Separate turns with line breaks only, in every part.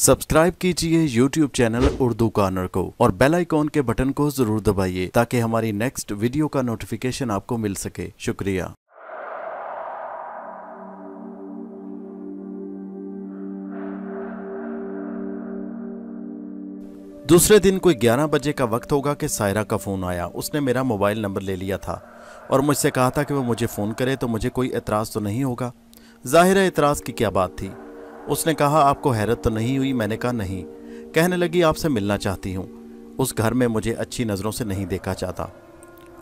Subscribe کیجیے YouTube channel Urdu corner کو اور بیل آئیکن کے بٹن کو ضرور دبائیے تاکہ ہماری نیکسٹ ویڈیو کا نوٹیفیکیشن آپ کو مل سکے۔ شکریہ۔ دوسرے دن کوئی گیارہ بجے کا وقت ہوگا کہ سائرہ کا فون آیا۔ اس نے میرا موبائل نمبر لے لیا تھا اور مجھ سے کہا تھا کہ وہ مجھے فون کرے تو مجھے کوئی اعتراض تو نہیں ہوگا۔ ظاہر اعتراض کی کیا بات تھی۔ اس نے کہا، آپ کو حیرت تو نہیں ہوئی؟ میں نے کہا، نہیں. کہنے لگی، آپ سے ملنا چاہتی ہوں۔ اس گھر میں مجھے اچھی نظروں سے نہیں دیکھا چاہتا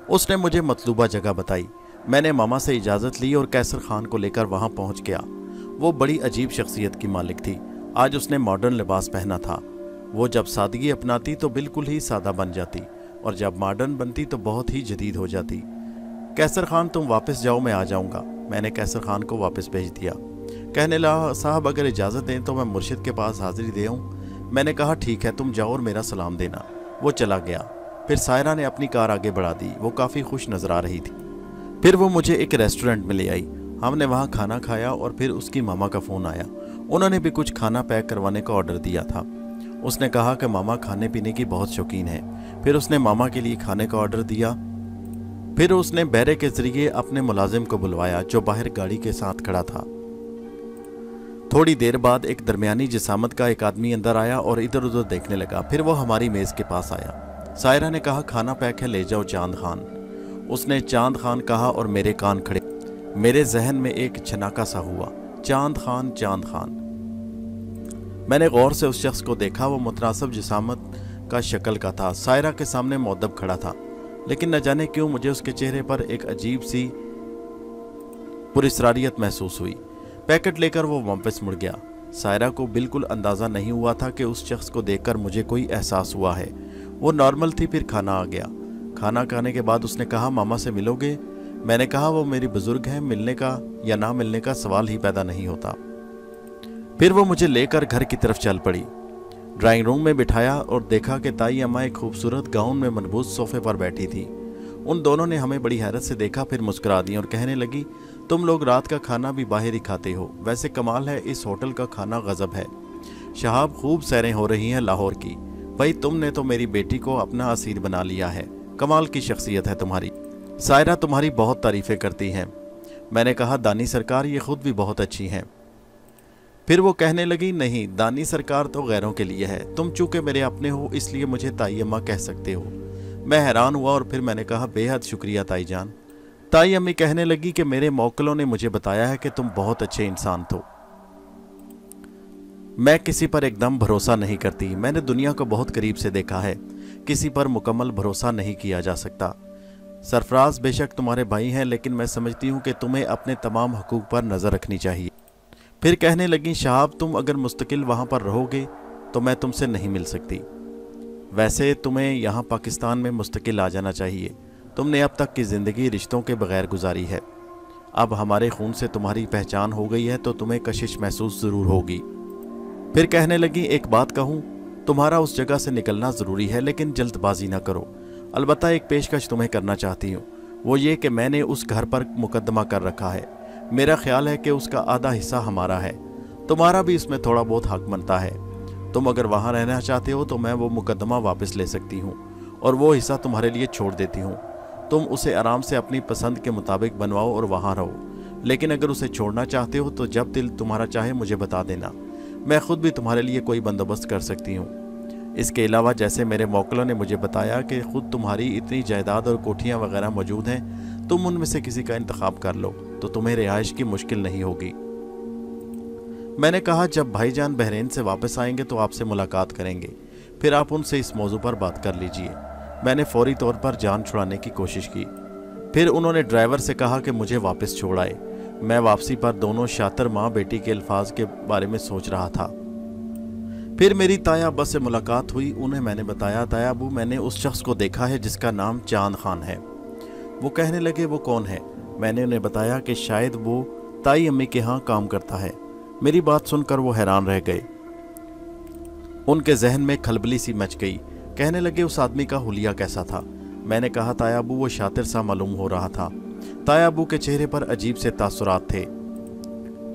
اس نے مجھے مطلوبہ جگہ بتائی۔ میں نے ماما سے اجازت لی اور کیسر خان کو لے کر وہاں پہنچ گیا۔ وہ بڑی عجیب شخصیت کی مالک تھی۔ آج اس نے ماڈرن لباس پہنا تھا۔ وہ جب سادگی اپناتی تو بالکل ہی سادہ بن جاتی، اور جب ماڈرن بنتی تو بہت ہی جدید ہو جاتی۔ کیسر خان، تم واپس جاؤ، میں آ جاؤں گا۔ میں نے کیسر خان کو واپس بھیج دیا۔ کہنے لگا صاحب اگر اجازت دیں تو میں مرشد کے پاس حاضری دے ہوں میں نے کہا ٹھیک ہے، تم جاؤ اور میرا سلام دینا۔ وہ چلا گیا۔ پھر سائرہ نے اپنی کار آگے بڑھا دی۔ وہ کافی خوش نظر آ رہی تھی۔ پھر وہ مجھے ایک ریسٹورنٹ میں لے آئی۔ ہم نے وہاں کھانا کھایا اور پھر اس کی ماما کا فون آیا۔ انہوں نے بھی کچھ کھانا پیک کروانے کا آرڈر دیا تھا۔ اس نے کہا کہ ماما کھانے پینے کی بہت شوقین ہے پھر اس نے ماما کے لیے کھانے کا آرڈر دیا۔ پھر اس نے بیرے کے ذریعے اپنے ملازم کو بلوایا جو باہر گاڑی کے ساتھ کھڑا تھا۔ تھوڑی دیر بعد ایک درمیانی جسامت کا ایک آدمی اندر آیا اور ادھر ادھر دیکھنے لگا۔ پھر وہ ہماری میز کے پاس آیا۔ سائرہ نے کہا، کھانا پیک ہے، لے جاؤ چاند خان۔ اس نے چاند خان کہا اور میرے کان کھڑے۔ میرے ذہن میں ایک چھناکا سا ہوا۔ چاند خان چاند خان۔ میں نے غور سے اس شخص کو دیکھا۔ وہ متناسب جسامت کا شکل کا تھا۔ سائرہ کے سامنے مودب کھڑا تھا۔ لیکن نہ جانے کیوں مجھے اس کے چہرے پر ایک عجیب سی پرسراریت محسوس ہوئی۔ پیکٹ لے کر وہ واپس مڑ گیا۔ سائرہ کو بالکل اندازہ نہیں ہوا تھا کہ اس شخص کو دیکھ کر مجھے کوئی احساس ہوا ہے۔ وہ نارمل تھی، پھر کھانا آ گیا۔ کھانا کھانے کے بعد اس نے کہا، ماما سے ملو گے؟ میں نے کہا، وہ میری بزرگ ہیں، ملنے کا یا نہ ملنے کا سوال ہی پیدا نہیں ہوتا۔ پھر وہ مجھے لے کر گھر کی طرف چل پڑی۔ ڈرائنگ روم میں بٹھایا اور دیکھا کہ تائی اماں ایک خوبصورت گاؤن میں منبوز صوفے پر بیٹھی تھی۔ ان دونوں نے ہمیں بڑی حیرت سے دیکھا، پھر مسکرا دی اور کہنے لگی، تم لوگ رات کا کھانا بھی باہر ہی کھاتے ہو۔ ویسے کمال ہے، اس ہوٹل کا کھانا غضب ہے۔ شہاب خوب سیریں ہو رہی ہیں لاہور کی۔ بھائی، تم نے تو میری بیٹی کو اپنا اسیر بنا لیا ہے۔ کمال کی شخصیت ہے تمہاری۔ سائرہ تمہاری بہت تعریفیں کرتی ہیں۔ میں نے کہا، دانی سرکار، یہ خود بھی بہت اچھی ہیں۔ پھر وہ کہنے لگی، نہیں، دانی سرکار تو غیروں کے لیے ہے۔ تم چونکہ میرے اپنے ہو، اس لیے مجھے تائیمہ کہہ سکتے ہو۔ میں حیران ہوا اور پھر میں نے کہا، بے حد شکریہ تائی جان۔ تائی امی کہنے لگی کہ میرے موکلوں نے مجھے بتایا ہے کہ تم بہت اچھے انسان تھو۔ میں کسی پر ایک دم بھروسہ نہیں کرتی۔ میں نے دنیا کو بہت قریب سے دیکھا ہے۔ کسی پر مکمل بھروسہ نہیں کیا جا سکتا۔ سرفراز بے شک تمہارے بھائی ہیں، لیکن میں سمجھتی ہوں کہ تمہیں اپنے تمام حقوق پر نظر رکھنی چاہیے۔ پھر کہنے لگیں، شہاب، تم اگر مستقل وہاں پر رہو گے تو میں تم سے نہیں مل سکتی۔ ویسے تمہیں یہاں پاکستان میں مستقل آ جانا چاہیے۔ تم نے اب تک کی زندگی رشتوں کے بغیر گزاری ہے۔ اب ہمارے خون سے تمہاری پہچان ہو گئی ہے تو تمہیں کشش محسوس ضرور ہوگی۔ پھر کہنے لگی، ایک بات کہوں، تمہارا اس جگہ سے نکلنا ضروری ہے، لیکن جلد بازی نہ کرو۔ البتہ ایک پیشکش تمہیں کرنا چاہتی ہوں۔ وہ یہ کہ میں نے اس گھر پر مقدمہ کر رکھا ہے۔ میرا خیال ہے کہ اس کا آدھا حصہ ہمارا ہے۔ تمہارا بھی اس میں تھوڑا بہت حق بنتا ہے۔ تم اگر وہاں رہنا چاہتے ہو تو میں وہ مقدمہ واپس لے سکتی ہوں اور وہ حصہ تمہارے لیے چھوڑ دیتی ہوں۔ تم اسے آرام سے اپنی پسند کے مطابق بنواؤ اور وہاں رہو۔ لیکن اگر اسے چھوڑنا چاہتے ہو تو جب دل تمہارا چاہے مجھے بتا دینا۔ میں خود بھی تمہارے لیے کوئی بندوبست کر سکتی ہوں۔ اس کے علاوہ جیسے میرے موکلوں نے مجھے بتایا کہ خود تمہاری اتنی جائیداد اور کوٹھیاں وغیرہ موجود ہیں، تم ان میں سے کسی کا انتخاب کر لو، تو تمہیں رہائش کی مشکل نہیں ہوگی۔ میں نے کہا، جب بھائی جان بحرین سے واپس آئیں گے تو آپ سے ملاقات کریں گے۔ پھر آپ ان سے اس موضوع پر بات کر لیجیے۔ میں نے فوری طور پر جان چھڑانے کی کوشش کی۔ پھر انہوں نے ڈرائیور سے کہا کہ مجھے واپس چھوڑائے میں واپسی پر دونوں شاطر ماں بیٹی کے الفاظ کے بارے میں سوچ رہا تھا۔ پھر میری تایا ابا سے ملاقات ہوئی۔ انہیں میں نے بتایا، تایا ابو، میں نے اس شخص کو دیکھا ہے جس کا نام چاند خان ہے۔ وہ کہنے لگے، وہ کون ہے؟ میں نے انہیں بتایا کہ شاید وہ تائی امی کے ہاں کام کرتا ہے۔ میری بات سن کر وہ حیران رہ گئے۔ ان کے ذہن میں کھلبلی سی مچ گئی۔ کہنے لگے، اس آدمی کا حلیہ کیسا تھا؟ میں نے کہا، تایا ابو، وہ شاطر سا معلوم ہو رہا تھا۔ تایا ابو کے چہرے پر عجیب سے تاثرات تھے۔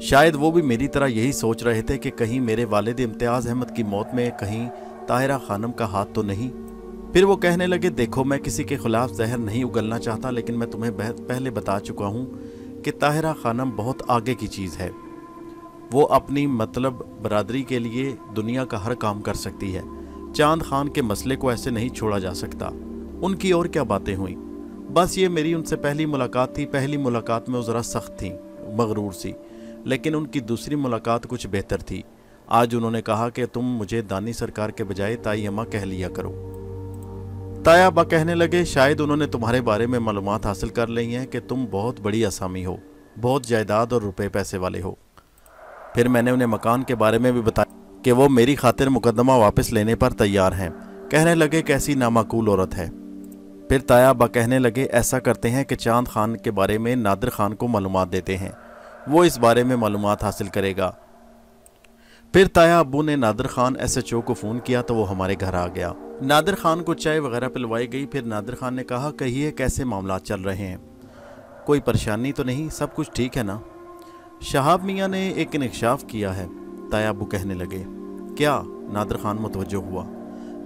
شاید وہ بھی میری طرح یہی سوچ رہے تھے کہ کہیں میرے والد امتیاز احمد کی موت میں کہیں طاہرہ خانم کا ہاتھ تو نہیں۔ پھر وہ کہنے لگے، دیکھو، میں کسی کے خلاف زہر نہیں اگلنا چاہتا، لیکن میں تمہیں پہلے بتا چکا ہوں کہ طاہرہ خانم بہت آگے کی چیز ہے۔ وہ اپنی مطلب برادری کے لیے دنیا کا ہر کام کر سکتی ہے۔ چاند خان کے مسئلے کو ایسے نہیں چھوڑا جا سکتا۔ ان کی اور کیا باتیں ہوئیں؟ بس یہ میری ان سے پہلی ملاقات تھی، پہلی ملاقات میں وہ ذرا سخت تھیں، مغرور سی، لیکن ان کی دوسری ملاقات کچھ بہتر تھی۔ آج انہوں نے کہا کہ تم مجھے دانی سرکار کے بجائے تائی اماں کہہ لیا کرو۔ تایا ابا کہنے لگے، شاید انہوں نے تمہارے بارے میں معلومات حاصل کر لی ہیں کہ تم بہت بڑی اسامی ہو، بہت جائیداد اور روپے پیسے والے ہو۔ پھر میں نے انہیں مکان کے بارے میں بھی بتایا کہ وہ میری خاطر مقدمہ واپس لینے پر تیار ہیں۔ کہنے لگے کیسی نامعقول عورت ہے۔ پھر تایا ابا کہنے لگے، ایسا کرتے ہیں کہ چاند خان کے بارے میں نادر خان کو معلومات دیتے ہیں۔ وہ اس بارے میں معلومات حاصل کرے گا۔ پھر تایا ابو نے Nadir Khan S H O کو فون کیا تو وہ ہمارے گھر آ گیا۔ نادر خان کو چائے وغیرہ پلوائی گئی۔ پھر نادر خان نے کہا، کہیے کیسے معاملات چل رہے ہیں؟ کوئی پریشانی تو نہیں؟ سب کچھ ٹھیک ہے نا؟ شہاب میاں نے ایک انکشاف کیا ہے۔ تایا ابو کہنے لگے، کیا نادر خان متوجہ ہوا؟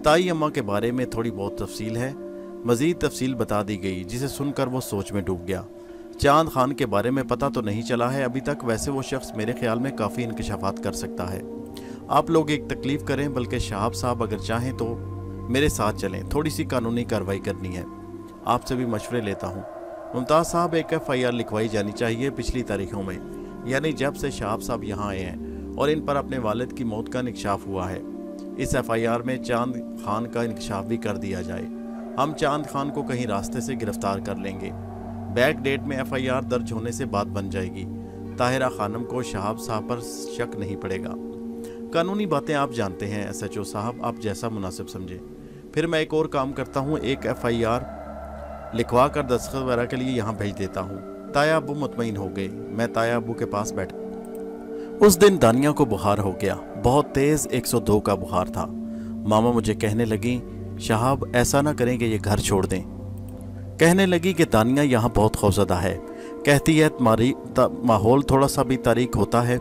تائی اماں کے بارے میں تھوڑی بہت تفصیل ہے۔ مزید تفصیل بتا دی گئی، جسے سن کر وہ سوچ میں ڈوب گیا۔ چاند خان کے بارے میں پتہ تو نہیں چلا ہے، ابھی تک ویسے وہ شخص میرے خیال میں کافی انکشافات کر سکتا ہے۔ آپ لوگ ایک تکلیف کریں، بلکہ شہاب صاحب اگر چاہیں تو میرے ساتھ چلیں۔ تھوڑی سی قانونی کارروائی کرنی ہے۔ آپ سے بھی مشورے لیتا ہوں۔ ممتاز صاحب ایک ایف آئی آر لکھوائی جانی چاہیے پچھلی تاریخوں میں۔ یعنی جب سے شہاب صاحب یہاں آئے ہیں اور ان پر اپنے والد کی موت کا انکشاف ہوا ہے، اس ایف آئی آر میں چاند خان کا انکشاف بھی کر دیا جائے۔ ہم چاند خان کو کہیں راستے سے گرفتار کر لیں گے۔ بیک ڈیٹ میں ایف آئی آر درج ہونے سے بات بن جائے گی۔ طاہرہ خانم کو شہاب صاحب پر شک نہیں پڑے گا۔ قانونی باتیں آپ جانتے ہیں، ایس ایچ او صاحب، آپ جیسا مناسب سمجھیں۔ پھر میں ایک اور کام کرتا ہوں، ایک ایف آئی آر لکھوا کر دستخط وغیرہ کے لیے یہاں بھیج دیتا ہوں۔ تایا ابو مطمئن ہو گئے۔ میں تایا ابو کے پاس بیٹھ اس دن دانیہ کو بخار ہو گیا۔ بہت تیز ایک سو دو کا بخار تھا۔ ماما مجھے کہنے لگی شہاب، ایسا نہ کریں کہ یہ گھر چھوڑ دیں۔ کہنے لگی کہ دانیہ یہاں بہت خوفزدہ ہے۔ کہتی ہے، تمہاری ماحول تھوڑا سا بھی تاریخ ہوتا ہے۔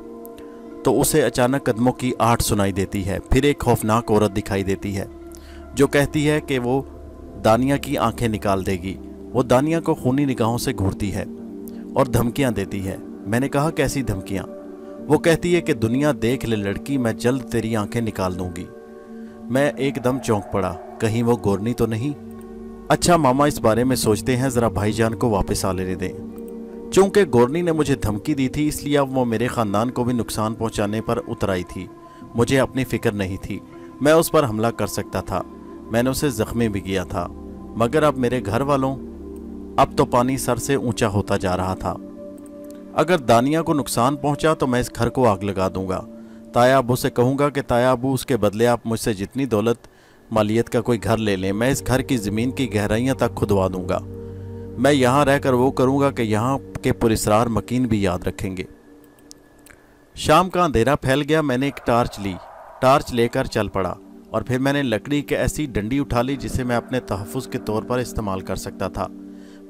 تو اسے اچانک قدموں کی آٹھ سنائی دیتی ہے۔ پھر ایک خوفناک عورت دکھائی دیتی ہے۔ جو کہتی ہے کہ وہ دانیہ کی آنکھیں نکال دے گی۔ وہ دانیہ کو خونی نگاہوں سے گھورتی ہے۔ اور دھمکیاں دیتی ہے۔ میں نے کہا، کیسی دھمکیاں؟ وہ کہتی ہے کہ، دنیا دیکھ لے لڑکی، میں جلد تیری آنکھیں نکال دوں گی۔ میں ایک دم چونک پڑا۔ کہیں وہ گورنی تو نہیں؟ اچھا ماما، اس بارے میں سوچتے ہیں، ذرا بھائی جان کو واپس آ لینے دیں۔ چونکہ گورنی نے مجھے دھمکی دی تھی، اس لیے اب وہ میرے خاندان کو بھی نقصان پہنچانے پر اتر آئی تھی۔ مجھے اپنی فکر نہیں تھی۔ میں اس پر حملہ کر سکتا تھا۔ میں نے اسے زخمی بھی کیا تھا۔ مگر اب میرے گھر والوں اب تو پانی سر سے اونچا ہوتا جا رہا تھا۔ اگر دانیہ کو نقصان پہنچا تو میں اس گھر کو آگ لگا دوں گا۔ تایا ابو سے کہوں گا کہ تایا ابو، اس کے بدلے آپ مجھ سے جتنی دولت، مالیت کا کوئی گھر لے لیں، میں اس گھر کی زمین کی گہرائیاں تک کھدوا دوں گا۔ میں یہاں رہ کر وہ کروں گا کہ یہاں کے پرسرار مکین بھی یاد رکھیں گے۔ شام کا اندھیرا پھیل گیا، میں نے ایک ٹارچ لی۔ ٹارچ لے کر چل پڑا اور پھر میں نے لکڑی کے ایسی ڈنڈی اٹھا لی جسے میں اپنے تحفظ کے طور پر استعمال کر سکتا تھا۔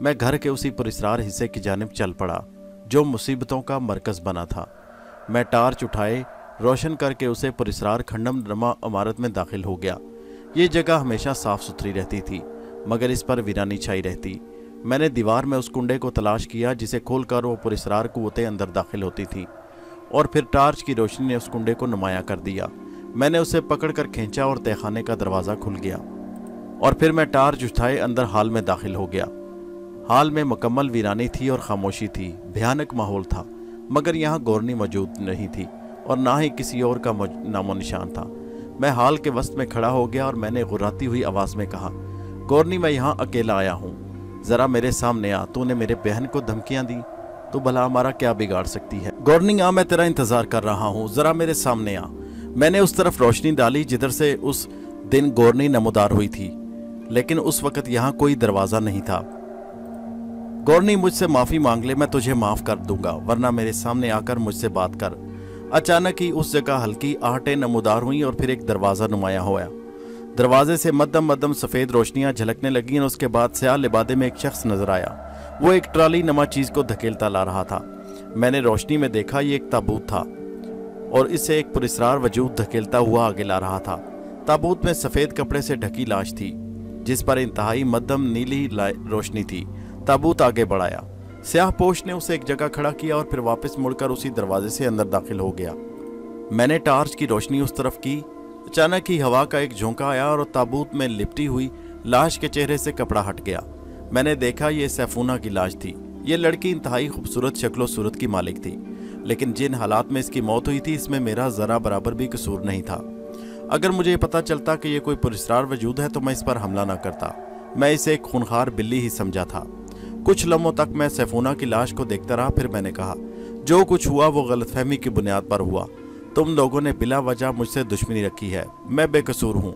میں گھر کے اسی پرسرار حصے کی جانب چل پڑا، جو مصیبتوں کا مرکز بنا تھا۔ میں ٹارچ اٹھائے، روشن کر کے اسے پرسرار کھنڈم نما عمارت میں داخل ہو گیا۔ یہ جگہ ہمیشہ صاف ستھری رہتی تھی، مگر اس پر ویرانی چھائی رہتی۔ میں نے دیوار میں اس کنڈے کو تلاش کیا، جسے کھول کر وہ پرسرار قوتیں اندر داخل ہوتی تھی اور پھر ٹارچ کی روشنی نے اس کنڈے کو نمایاں کر دیا۔ میں نے اسے پکڑ کر کھینچا اور تہخانے کا دروازہ کھل گیا۔ اور پھر میں ٹارچ اٹھائے، اندر حال میں داخل ہو گیا۔ حال میں مکمل ویرانی تھی اور خاموشی تھی، بھیانک ماحول تھا، مگر یہاں گورنی موجود نہیں تھی اور نہ ہی کسی اور کا نام و نشان تھا۔ میں حال کے وسط میں کھڑا ہو گیا اور میں نے غراتی ہوئی آواز میں کہا، گورنی، میں یہاں اکیلا آیا ہوں۔ ذرا میرے سامنے آ، تو نے میرے بہن کو دھمکیاں دی تو بھلا ہمارا کیا بگاڑ سکتی ہے؟ گورنی، آ، میں تیرا انتظار کر رہا ہوں۔ ذرا میرے سامنے آ۔ میں نے اس طرف روشنی ڈالی جدھر سے اس دن گورنی نمودار ہوئی تھی، لیکن اس وقت یہاں کوئی دروازہ نہیں تھا۔ گورنی مجھ سے معافی مانگ لے، میں تجھے معاف کر دوں گا، ورنہ میرے سامنے آ کر مجھ سے بات کر۔ اچانک ہی اس جگہ ہلکی آہٹیں نمودار ہوئیں اور پھر ایک دروازہ نمایاں ہوا۔ دروازے سے مدم مدم سفید روشنیاں جھلکنے لگیں، اور اس کے بعد سیاہ لبادے میں ایک شخص نظر آیا۔ وہ ایک ٹرالی نما چیز کو دھکیلتا لا رہا تھا۔ میں نے روشنی میں دیکھا، یہ ایک تابوت تھا، اور اسے ایک پرسرار وجود دھکیلتا ہوا آگے لا رہا تھا۔ تابوت میں سفید کپڑے سے ڈھکی لاش تھی، جس پر انتہائی مدم نیلی روشنی تھی۔ تابوت آگے بڑھایا۔ سیاہ پوش نے اسے ایک جگہ کھڑا کیا اور پھر واپس مڑ کر اسی دروازے سے اندر داخل ہو گیا۔ میں نے ٹارچ کی روشنی اس طرف کی۔ اچانک ہی ہوا کا ایک جھونکا آیا اور تابوت میں لپٹی ہوئی لاش کے چہرے سے کپڑا ہٹ گیا۔ میں نے دیکھا یہ سیفونا کی لاش تھی۔ یہ لڑکی انتہائی خوبصورت شکل و صورت کی مالک تھی۔ لیکن جن حالات میں اس کی موت ہوئی تھی، اس میں میرا ذرا برابر بھی قصور نہیں تھا۔ اگر مجھے یہ پتا چلتا کہ یہ کوئی پرسرار وجود ہے، تو میں اس پر حملہ نہ کرتا۔ میں اسے ایک خونخار بلی ہی سمجھا تھا۔ کچھ لمحوں تک میں سیفونا کی لاش کو دیکھتا رہا، پھر میں نے کہا، جو کچھ ہوا وہ غلط فہمی کی بنیاد پر ہوا۔ تم لوگوں نے بلا وجہ مجھ سے دشمنی رکھی ہے۔ میں بے قصور ہوں۔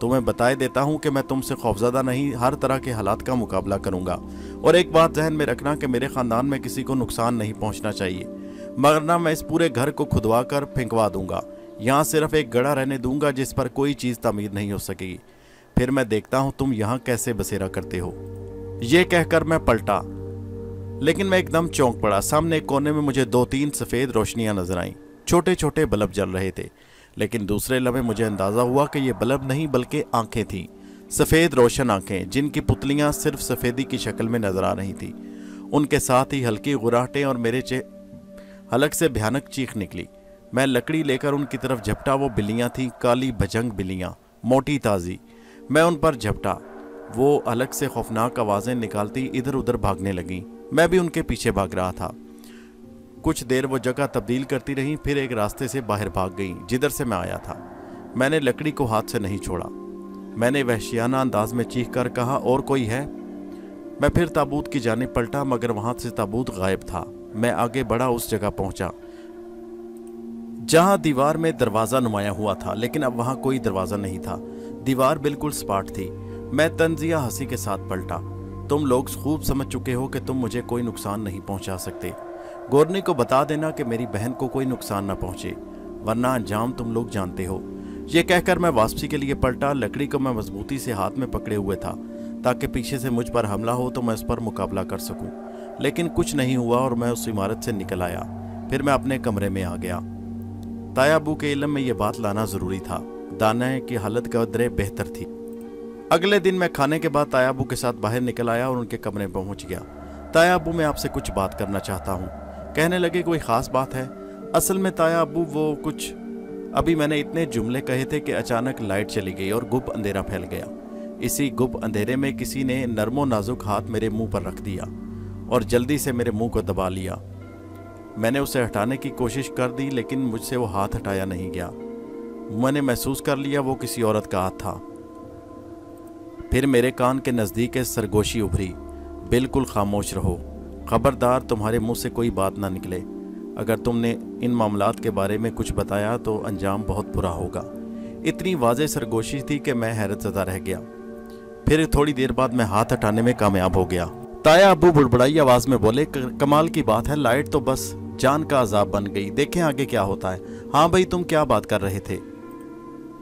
تمہیں بتائے دیتا ہوں کہ میں تم سے خوفزدہ نہیں، ہر طرح کے حالات کا مقابلہ کروں گا۔ اور ایک بات ذہن میں رکھنا کہ میرے خاندان میں کسی کو نقصان نہیں پہنچنا چاہیے۔ مگر نہ میں اس پورے گھر کو کھدوا کر پھینکوا دوں گا۔ یہاں صرف ایک گڑا رہنے دوں گا جس پر کوئی چیز تعمیر نہیں ہو سکے گی۔ پھر میں دیکھتا ہوں تم یہاں کیسے بسیرا کرتے ہو۔ یہ کہہ کر میں پلٹا، لیکن میں ایک دم چونک پڑا۔ سامنے ایک کونے میں مجھے دو تین سفید روشنیاں نظر آئیں۔ چھوٹے چھوٹے بلب جل رہے تھے، لیکن دوسرے لمحے مجھے اندازہ ہوا کہ یہ بلب نہیں بلکہ آنکھیں تھیں۔ سفید روشن آنکھیں، جن کی پتلیاں صرف سفیدی کی شکل میں نظر آ رہی تھی ان کے ساتھ ہی ہلکی غراہٹیں اور میرے چہ، حلق سے بھیانک چیخ نکلی۔ میں لکڑی لے کر ان کی طرف جھپٹا، وہ بلیاں تھیں، کالی بھجنگ بلیاں، موٹی تازی۔ میں ان پر جھپٹا۔ وہ الگ سے خوفناک آوازیں نکالتی ادھر ادھر بھاگنے لگیں۔ میں بھی ان کے پیچھے بھاگ رہا تھا۔ کچھ دیر وہ جگہ تبدیل کرتی رہیں، پھر ایک راستے سے باہر بھاگ گئیں، جدھر سے میں آیا تھا۔ میں نے لکڑی کو ہاتھ سے نہیں چھوڑا۔ میں نے وحشیانہ انداز میں چیخ کر کہا، اور کوئی ہے؟ میں پھر تابوت کی جانب پلٹا، مگر وہاں سے تابوت غائب تھا۔ میں آگے بڑھا، اس جگہ پہنچا، جہاں دیوار میں دروازہ نمایاں ہوا تھا، لیکن اب وہاں کوئی دروازہ نہیں تھا۔ دیوار بالکل سپاٹ تھی۔ میں تنزیہ ہنسی کے ساتھ پلٹا۔ تم لوگ خوب سمجھ چکے ہو کہ تم مجھے کوئی نقصان نہیں پہنچا سکتے۔ گورنی کو بتا دینا کہ میری بہن کو کوئی نقصان نہ پہنچے، ورنہ انجام تم لوگ جانتے ہو۔ یہ کہہ کر میں واپسی کے لیے پلٹا، لکڑی کو میں مضبوطی سے ہاتھ میں پکڑے ہوئے تھا۔ تاکہ پیچھے سے مجھ پر حملہ ہو تو میں اس پر مقابلہ کر سکوں۔ لیکن کچھ نہیں ہوا اور میں اس عمارت سے نکل آیا۔ پھر میں اپنے کمرے میں آ گیا۔ تایا ابو کے علم میں یہ بات لانا ضروری تھا۔ دانا کی حالت قدرے بہتر تھی۔ اگلے دن میں کھانے کے بعد تایا ابو کے ساتھ باہر نکل آیا اور ان کے کمرے پہنچ گیا۔ تایا ابو میں آپ سے کچھ بات کرنا چاہتا ہوں۔ کہنے لگے، کوئی خاص بات ہے؟ اصل میں تایا ابو وہ کچھ، ابھی میں نے اتنے جملے کہے تھے کہ اچانک لائٹ چلی گئی اور گپ اندھیرا پھیل گیا۔ اسی گپ اندھیرے میں کسی نے نرم و نازک ہاتھ میرے منہ پر رکھ دیا اور جلدی سے میرے منہ کو دبا لیا۔ میں نے اسے ہٹانے کی کوشش کر دی، لیکن مجھ سے وہ ہاتھ ہٹایا نہیں گیا۔ میں نے محسوس کر لیا وہ کسی عورت کا ہاتھ تھا۔ پھر میرے کان کے نزدیک سرگوشی ابھری۔ بالکل خاموش رہو۔ خبردار تمہارے منہ سے کوئی بات نہ نکلے۔ اگر تم نے ان معاملات کے بارے میں کچھ بتایا تو انجام بہت برا ہوگا۔ اتنی واضح سرگوشی تھی کہ میں حیرت زدہ رہ گیا۔ پھر تھوڑی دیر بعد میں ہاتھ ہٹانے میں کامیاب ہو گیا۔ تایا ابو بڑبڑائی آواز میں بولے کمال کی بات ہے، لائٹ تو بس جان کا عذاب بن گئی۔ دیکھیں آگے کیا ہوتا ہے۔ ہاں بھائی، تم کیا بات کر رہے تھے؟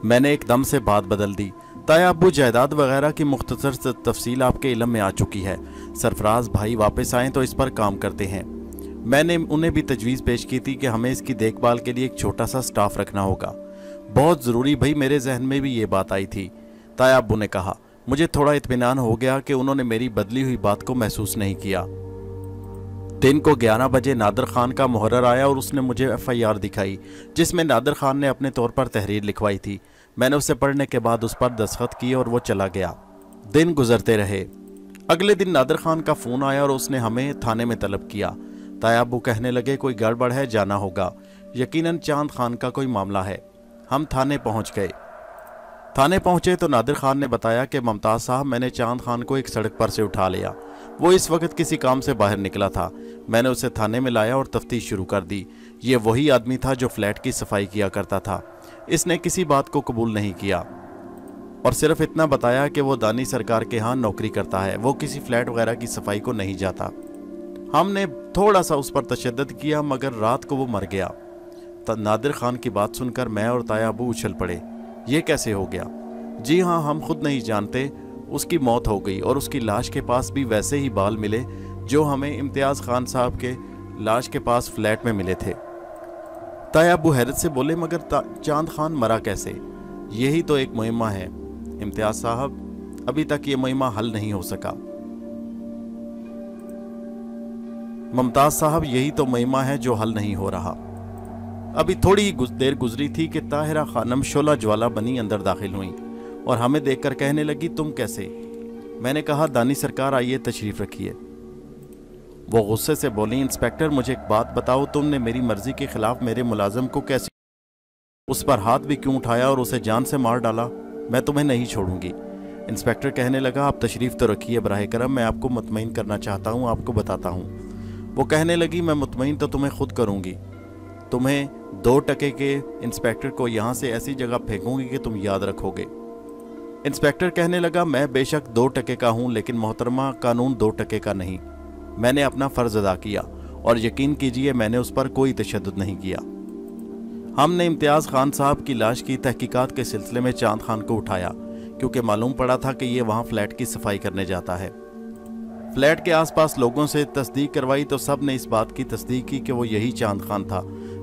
میں نے ایک دم سے بات بدل دی۔ تایا ابو جائیداد وغیرہ کی مختصر تفصیل آپ کے علم میں آ چکی ہے۔ سرفراز بھائی واپس آئیں تو اس پر کام کرتے ہیں۔ میں نے انہیں بھی تجویز پیش کی تھی کہ ہمیں اس کی دیکھ بھال کے لیے ایک چھوٹا سا سٹاف رکھنا ہوگا۔ بہت ضروری بھائی میرے ذہن میں بھی یہ بات آئی تھی۔ تایا ابو نے کہا، مجھے تھوڑا اطمینان ہو گیا کہ انہوں نے میری بدلی ہوئی بات کو محسوس نہیں کیا۔ دن کو گیارہ بجے نادر خان کا محرر آیا اور اس نے مجھے ایف آئی آر دکھائی، جس میں نادر خان نے اپنے طور پر تحریر لکھوائی تھی۔ میں نے اسے پڑھنے کے بعد اس پر دستخط کی اور وہ چلا گیا۔ دن گزرتے رہے۔ اگلے دن نادر خان کا فون آیا اور اس نے ہمیں تھانے میں طلب کیا۔ تایابو کہنے لگے، کوئی گڑبڑ ہے، جانا ہوگا۔ یقیناً چاند خان کا کوئی معاملہ ہے۔ ہم تھانے پہنچ گئے۔ تھانے پہنچے تو نادر خان نے بتایا کہ ممتاز صاحب، میں نے چاند خان کو ایک سڑک پر سے اٹھا لیا۔ وہ اس وقت کسی کام سے باہر نکلا تھا۔ میں نے اسے تھانے میں لایا اور تفتیش شروع کر دی۔ یہ وہی آدمی تھا جو فلیٹ کی صفائی کیا کرتا تھا۔ اس نے کسی بات کو قبول نہیں کیا۔ اور صرف اتنا بتایا کہ وہ دانی سرکار کے ہاں نوکری کرتا ہے، وہ کسی فلیٹ وغیرہ کی صفائی کو نہیں جاتا۔ ہم نے تھوڑا سا اس پر تشدد کیا، مگر رات کو وہ مر گیا۔ نادر خان کی بات سن کر میں اور تایا ابو اچھل پڑے۔ یہ کیسے ہو گیا؟ جی ہاں ہم خود نہیں جانتے۔ اس کی موت ہو گئی اور اس کی لاش کے پاس بھی ویسے ہی بال ملے جو ہمیں امتیاز خان صاحب کے لاش کے پاس فلیٹ میں ملے تھے۔ تایا ابو حیرت سے بولے، مگر چاند خان مرا کیسے؟ یہی تو ایک مہمہ ہے۔ امتیاز صاحب، ابھی تک یہ مہمہ حل نہیں ہو سکا۔ ممتاز صاحب، یہی تو مہمہ ہے جو حل نہیں ہو رہا۔ ابھی تھوڑی دیر گزری تھی کہ طاہرہ خانم شولہ جوالا بنی اندر داخل ہوئیں اور ہمیں دیکھ کر کہنے لگی، تم کیسے؟ میں نے کہا، دانی سرکار، آئیے تشریف رکھیے۔ وہ غصے سے بولی انسپیکٹر مجھے ایک بات بتاؤ، تم نے میری مرضی کے خلاف میرے ملازم کو کیسے اس پر ہاتھ بھی کیوں اٹھایا اور اسے جان سے مار ڈالا؟ میں تمہیں نہیں چھوڑوں گی۔ انسپیکٹر کہنے لگا، آپ تشریف تو رکھیے براہ کرم، میں آپ کو مطمئن کرنا چاہتا ہوں، آپ کو بتاتا ہوں۔ وہ کہنے لگی، میں مطمئن تو تمہیں خود کروں گی۔ تمہیں دو ٹکے کے انسپیکٹر کو یہاں سے ایسی جگہ پھینکوں گی کہ تم یاد رکھو گے۔ انسپیکٹر کہنے لگا، میں بے شک دو ٹکے کا ہوں، لیکن محترمہ قانون دو ٹکے کا نہیں۔ میں نے اپنا فرض ادا کیا اور یقین کیجیے میں نے اس پر کوئی تشدد نہیں کیا۔ ہم نے امتیاز خان صاحب کی لاش کی تحقیقات کے سلسلے میں چاند خان کو اٹھایا، کیونکہ معلوم پڑا تھا کہ یہ وہاں فلیٹ کی صفائی کرنے جاتا ہے۔ فلیٹ کے آس پاس لوگوں سے تصدیق کروائی تو سب نے اس بات کی تصدیق کی کہ وہ یہی چاند خان تھا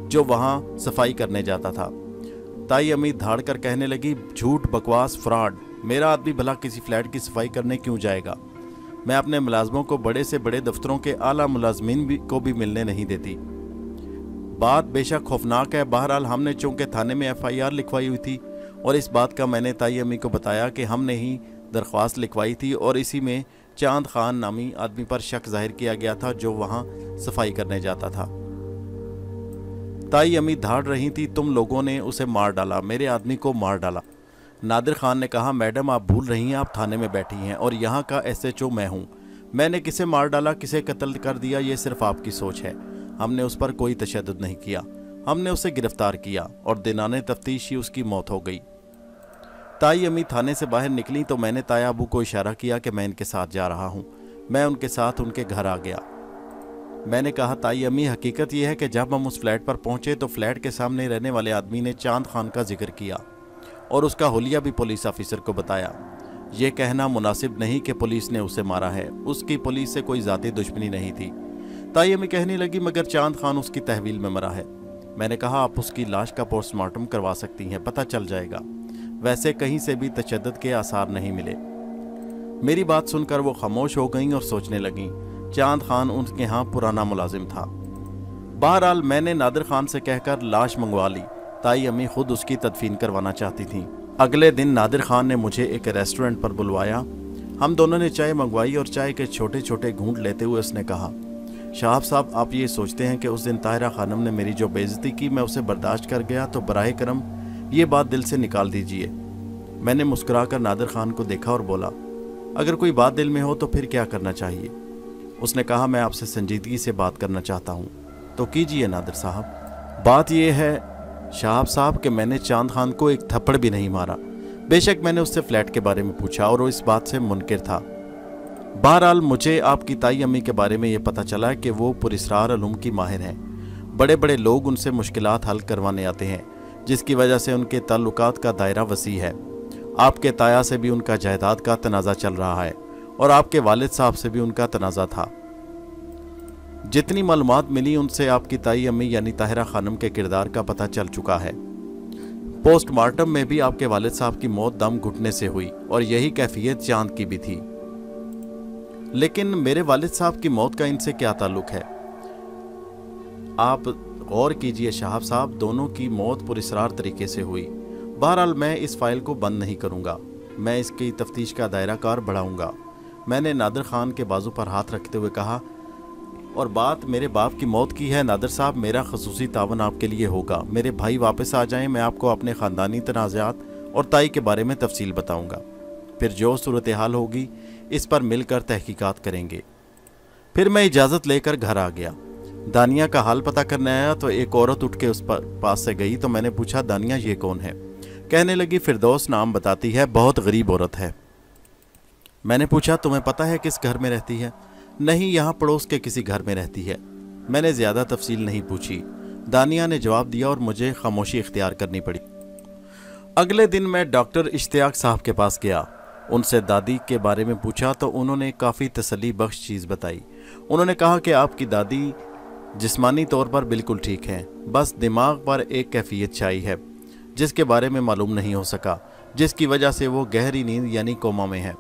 جو وہاں صفائی کرنے جاتا تھا۔ تائی امید دھاڑ کر کہنے لگی، جھوٹ، بکواس، فراڈ، میرا آدمی بھلا کسی فلیٹ کی صفائی کرنے کیوں جائے گا؟ میں اپنے ملازموں کو بڑے سے بڑے دفتروں کے اعلیٰ ملازمین بھی کو بھی ملنے نہیں دیتی۔ بات بے شک خوفناک ہے۔ بہرحال ہم نے چونکہ تھانے میں ایف آئی آر لکھوائی ہوئی تھی اور اس بات کا میں نے تائی امی کو بتایا کہ ہم نے ہی درخواست لکھوائی تھی اور اسی میں چاند خان نامی آدمی پر شک ظاہر کیا گیا تھا جو وہاں صفائی کرنے جاتا تھا۔ تائی امی دھاڑ رہی تھی۔ تم لوگوں نے اسے مار ڈالا۔ میرے آدمی کو مار ڈالا۔ نادر خان نے کہا، میڈم، آپ بھول رہی ہیں، آپ تھانے میں بیٹھی ہیں اور یہاں کا ایس ایچ او میں ہوں۔ میں نے کسے مار ڈالا، کسے قتل کر دیا، یہ صرف آپ کی سوچ ہے۔ ہم نے اس پر کوئی تشدد نہیں کیا۔ ہم نے اسے گرفتار کیا اور دنانے تفتیش ہی اس کی موت ہو گئی۔ تائی امی تھانے سے باہر نکلی تو میں نے تایا ابو کو اشارہ کیا کہ میں ان کے ساتھ جا رہا ہوں۔ میں ان کے ساتھ ان کے گھر آ گیا۔ میں نے کہا، تائی امی، حقیقت یہ ہے کہ جب ہم اس فلیٹ پر پہنچے تو فلیٹ کے سامنے رہنے والے آدمی نے چاند خان کا ذکر کیا۔ اور اس کا حلیہ بھی پولیس آفیسر کو بتایا۔ یہ کہنا مناسب نہیں کہ پولیس نے اسے مارا ہے۔ اس کی پولیس سے کوئی ذاتی دشمنی نہیں تھی۔ تائی امی کہنے لگی، مگر چاند خان اس کی تحویل میں مرا ہے۔ میں نے کہا، آپ اس کی لاش کا پوسٹ مارٹم کروا سکتی ہیں، پتہ چل جائے گا۔ ویسے کہیں سے بھی تشدد کے آثار نہیں ملے۔ میری بات سن کر وہ خاموش ہو گئیں اور سوچنے لگیں، چاند خان ان کے ہاں پرانا ملازم تھا۔ بہرحال، میں نے نادر خان سے کہہ کر لاش منگوا لی۔ تائی امی خود اس کی تدفین کروانا چاہتی تھیں۔ اگلے دن نادر خان نے مجھے ایک ریسٹورنٹ پر بلوایا۔ ہم دونوں نے چائے منگوائی اور چائے کے چھوٹے چھوٹے گھونٹ لیتے ہوئے اس نے کہا شہاب صاحب، آپ یہ سوچتے ہیں کہ اس دن طاہرہ خانم نے میری جو بےزتی کی میں اسے برداشت کر گیا تو براہ کرم یہ بات دل سے نکال دیجیے۔ میں نے مسکرا کر نادر خان کو دیکھا اور بولا، اگر کوئی بات دل میں ہو تو پھر کیا کرنا چاہیے؟ اس نے کہا، میں آپ سے سنجیدگی سے بات کرنا چاہتا ہوں۔ تو کیجیے نادر صاحب۔ بات یہ ہے شہاب صاحب کہ میں نے چاند خان کو ایک تھپڑ بھی نہیں مارا۔ بے شک میں نے اس سے فلیٹ کے بارے میں پوچھا اور وہ اس بات سے منکر تھا۔ بہرحال مجھے آپ کی تائی امی کے بارے میں یہ پتہ چلا کہ وہ پرسرار علوم کی ماہر ہیں۔ بڑے بڑے لوگ ان سے مشکلات حل کروانے آتے ہیں، جس کی وجہ سے ان کے تعلقات کا دائرہ وسیع ہے۔ آپ کے تایا سے بھی ان کا جائیداد کا تنازع چل رہا ہے اور آپ کے والد صاحب سے بھی ان کا تنازع تھا۔ جتنی معلومات ملی ان سے آپ کی تائی امی یعنی طاہرہ خانم کے کردار کا پتہ چل چکا ہے۔ پوسٹ مارٹم میں بھی آپ کے والد صاحب کی موت دم گھٹنے سے ہوئی اور یہی کیفیت چاند کی بھی تھی۔ لیکن میرے والد صاحب کی موت کا ان سے کیا تعلق ہے؟ آپ غور کیجیے شہاب صاحب، دونوں کی موت پر اسرار طریقے سے ہوئی۔ بہرحال میں اس فائل کو بند نہیں کروں گا۔ میں اس کی تفتیش کا دائرہ کار بڑھاؤں گا۔ میں نے نادر خان کے بازو پر ہاتھ رکھتے ہوئے کہا اور بات میرے باپ کی موت کی ہے، نادر صاحب، میرا خصوصی تعاون آپ کے لیے ہوگا۔ میرے بھائی واپس آ جائیں، میں آپ کو اپنے خاندانی تنازعات اور تائی کے بارے میں تفصیل بتاؤں گا۔ پھر جو صورتحال ہوگی، اس پر مل کر تحقیقات کریں گے۔ پھر میں اجازت لے کر گھر آ گیا۔ دانیہ کا حال پتہ کرنے آیا تو ایک عورت اٹھ کے اس پاس سے گئی تو میں نے پوچھا، دانیہ یہ کون ہے؟ کہنے لگی، فردوس نام بتاتی ہے، بہت غریب عورت ہے۔ میں نے پوچھا، تمہیں پتہ ہے کس گھر میں رہتی ہے؟ نہیں یہاں پڑوس کے کسی گھر میں رہتی ہے۔ میں نے زیادہ تفصیل نہیں پوچھی۔ دانیہ نے جواب دیا اور مجھے خاموشی اختیار کرنی پڑی۔ اگلے دن میں ڈاکٹر اشتیاق صاحب کے پاس گیا۔ ان سے دادی کے بارے میں پوچھا تو انہوں نے کافی تسلی بخش چیز بتائی۔ انہوں نے کہا کہ آپ کی دادی جسمانی طور پر بالکل ٹھیک ہیں۔ بس دماغ پر ایک کیفیت چھائی ہے، جس کے بارے میں معلوم نہیں ہو سکا، جس کی وجہ سے وہ گہری نیند یعنی کوما میں ہے۔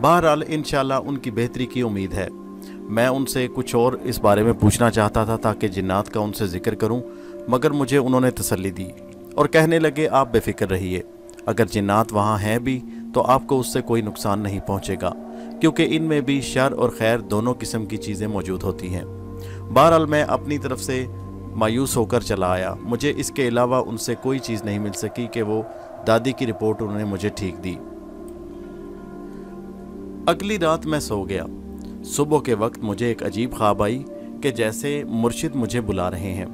بہرحال انشاءاللہ ان کی بہتری کی امید ہے۔ میں ان سے کچھ اور اس بارے میں پوچھنا چاہتا تھا تاکہ جنات کا ان سے ذکر کروں، مگر مجھے انہوں نے تسلی دی اور کہنے لگے، آپ بے فکر رہیے، اگر جنات وہاں ہیں بھی تو آپ کو اس سے کوئی نقصان نہیں پہنچے گا، کیونکہ ان میں بھی شر اور خیر دونوں قسم کی چیزیں موجود ہوتی ہیں۔ بہرحال میں اپنی طرف سے مایوس ہو کر چلا آیا۔ مجھے اس کے علاوہ ان سے کوئی چیز نہیں مل سکی کہ وہ دادی کی رپورٹ انہوں نے مجھے ٹھیک دی۔ اگلی رات میں سو گیا۔ صبح کے وقت مجھے ایک عجیب خواب آئی کہ جیسے مرشد مجھے بلا رہے ہیں۔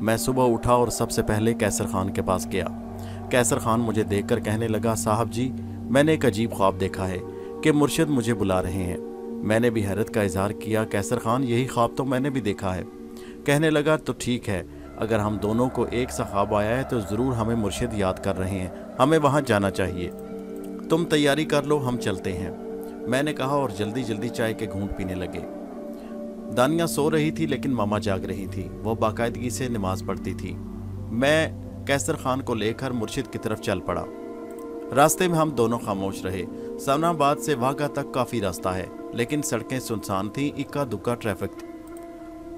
میں صبح اٹھا اور سب سے پہلے کیسر خان کے پاس گیا۔ کیسر خان مجھے دیکھ کر کہنے لگا، صاحب جی میں نے ایک عجیب خواب دیکھا ہے کہ مرشد مجھے بلا رہے ہیں۔ میں نے بھی حیرت کا اظہار کیا، کیسر خان، یہی خواب تو میں نے بھی دیکھا ہے۔ کہنے لگا، تو ٹھیک ہے، اگر ہم دونوں کو ایک سا خواب آیا ہے تو ضرور ہمیں مرشد یاد کر رہے ہیں، ہمیں وہاں جانا چاہیے۔ تم تیاری کر لو، ہم چلتے ہیں۔ میں نے کہا اور جلدی جلدی چائے کے گھونٹ پینے لگے۔ دانیاں سو رہی تھی لیکن ماما جاگ رہی تھی۔ وہ باقاعدگی سے نماز پڑھتی تھی۔ میں کیسر خان کو لے کر مرشد کی طرف چل پڑا۔ راستے میں ہم دونوں خاموش رہے۔ سامنا آباد سے واگا تک کافی راستہ ہے، لیکن سڑکیں سنسان تھیں، اکا دکا ٹریفک۔ تھی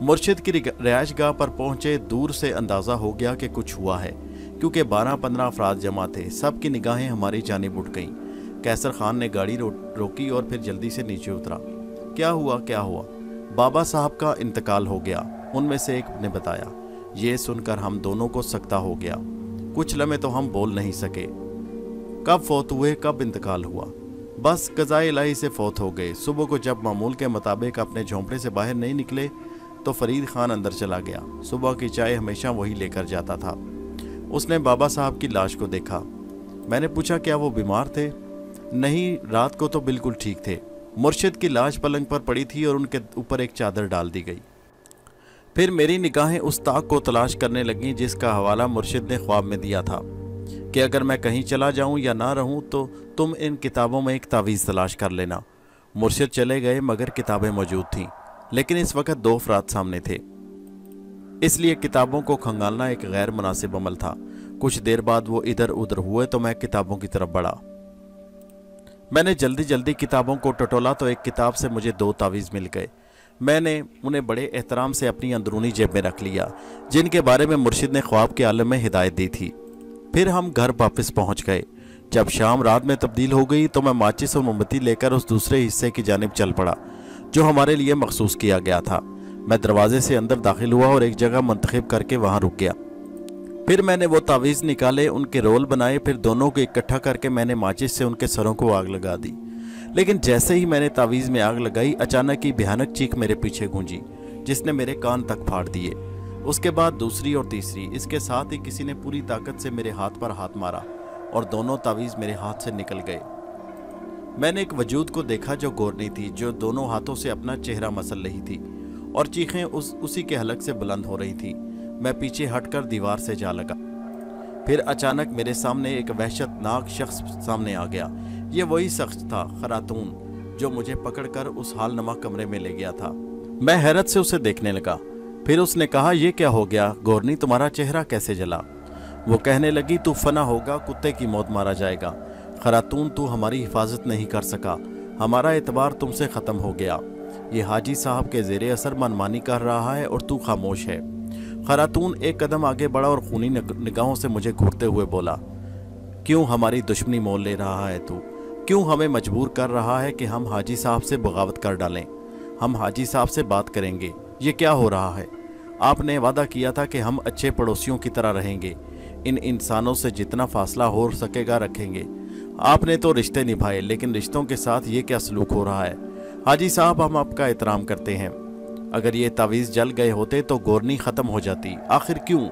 مرشد کی رہائش گاہ پر پہنچے دور سے اندازہ ہو گیا کہ کچھ ہوا ہے، کیونکہ بارہ پندرہ افراد جمع تھے۔ سب کی نگاہیں ہماری جانب اٹھ گئیں۔ کیسر خان نے گاڑی روکی اور پھر جلدی سے نیچے اترا۔ کیا ہوا؟ کیا ہوا؟ بابا صاحب کا انتقال ہو گیا، ان میں سے ایک نے بتایا۔ یہ سن کر ہم دونوں کو سکتا ہو گیا۔ کچھ لمحے تو ہم بول نہیں سکے۔ کب فوت ہوئے؟ کب انتقال ہوا؟ بس قضائے الہی سے فوت ہو گئے۔ صبح کو جب معمول کے مطابق اپنے جھونپڑے سے باہر نہیں نکلے، تو فرید خان اندر چلا گیا۔ صبح کی چائے ہمیشہ وہی لے کر جاتا تھا۔ اس نے بابا صاحب کی لاش کو دیکھا۔ میں نے پوچھا، کیا وہ بیمار تھے؟ نہیں، رات کو تو بالکل ٹھیک تھے۔ مرشد کی لاش پلنگ پر پڑی تھی اور ان کے اوپر ایک چادر ڈال دی گئی۔ پھر میری نگاہیں اس طاق کو تلاش کرنے لگیں جس کا حوالہ مرشد نے خواب میں دیا تھا کہ اگر میں کہیں چلا جاؤں یا نہ رہوں تو تم ان کتابوں میں ایک تعویذ تلاش کر لینا۔ مرشد چلے گئے مگر کتابیں موجود تھیں، لیکن اس وقت دو افراد سامنے تھے۔ اس لیے کتابوں کو کھنگالنا ایک غیر مناسب عمل تھا۔ کچھ دیر بعد وہ ادھر ادھر ہوئے تو میں کتابوں کی طرف بڑھا۔ میں نے جلدی جلدی کتابوں کو ٹٹولا تو ایک کتاب سے مجھے دو تعویذ مل گئے۔ میں نے انہیں بڑے احترام سے اپنی اندرونی جیب میں رکھ لیا، جن کے بارے میں مرشد نے خواب کے عالم میں ہدایت دی تھی۔ پھر ہم گھر واپس پہنچ گئے۔ جب شام رات میں تبدیل ہو گئی تو میں ماچس اور مومبتی لے کر اس دوسرے حصے کی جانب چل پڑا، جو ہمارے لیے مخصوص کیا گیا تھا۔ میں دروازے سے اندر داخل ہوا اور ایک جگہ منتخب کر کے وہاں رک گیا۔ پھر میں نے وہ تعویذ نکالے، ان کے رول بنائے، پھر دونوں کو اکٹھا کر کے میں نے ماچس سے ان کے سروں کو آگ لگا دی۔ لیکن جیسے ہی میں نے تعویذ میں آگ لگائی، اچانک ہی بھیانک چیخ میرے پیچھے گونجی، جس نے میرے کان تک پھاڑ دیے۔ اس کے بعد دوسری اور تیسری، اس کے ساتھ ہی کسی نے پوری طاقت سے میرے ہاتھ پر ہاتھ مارا اور دونوں تعویذ میرے ہاتھ سے نکل گئے۔ میں نے ایک وجود کو دیکھا جو گورنی تھی، جو دونوں ہاتھوں سے اپنا چہرہ مسل رہی تھی اور چیخیں اس، اسی کے حلق سے بلند ہو رہی تھی۔ میں پیچھے ہٹ کر دیوار سے جا لگا۔ پھر اچانک میرے سامنے ایک وحشت ناک شخص سامنے آ گیا۔ یہ وہی شخص تھا، خراتون، جو مجھے پکڑ کر اس حال نما کمرے میں لے گیا تھا۔ میں حیرت سے اسے دیکھنے لگا۔ پھر اس نے کہا، یہ کیا ہو گیا؟ گورنی، تمہارا چہرہ کیسے جلا؟ وہ کہنے لگی، تو فنا ہوگا، کتے کی موت مارا جائے گا۔ خراتون، تو ہماری حفاظت نہیں کر سکا۔ ہمارا اعتبار تم سے ختم ہو گیا۔ یہ حاجی صاحب کے زیر اثر منمانی کر رہا ہے اور تو خاموش ہے۔ خراتون ایک قدم آگے بڑھا اور خونی نگاہوں سے مجھے گھٹتے ہوئے بولا، کیوں ہماری دشمنی مول لے رہا ہے تو؟ کیوں ہمیں مجبور کر رہا ہے کہ ہم حاجی صاحب سے بغاوت کر ڈالیں؟ ہم حاجی صاحب سے بات کریں گے۔ یہ کیا ہو رہا ہے؟ آپ نے وعدہ کیا تھا کہ ہم اچھے پڑوسیوں کی طرح رہیں گے۔ ان انسانوں سے جتنا فاصلہ ہو سکے گا رکھیں گے۔ آپ نے تو رشتے نبھائے، لیکن رشتوں کے ساتھ یہ کیا سلوک ہو رہا ہے؟ حاجی صاحب، ہم آپ کا احترام کرتے ہیں۔ اگر یہ تعویز جل گئے ہوتے تو گورنی ختم ہو جاتی۔ آخر کیوں؟